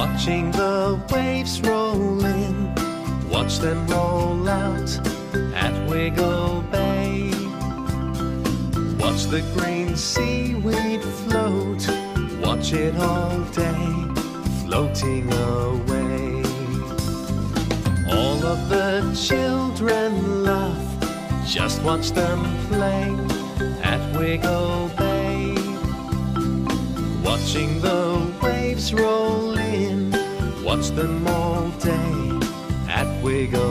watching the waves roll in. Watch them roll out at Wiggle Bay. Watch the green seaweed float. Watch it all day, floating away. All of the children laugh. Just watch them play at Wiggle Bay. Watching the waves roll Watch them all day at Wiggle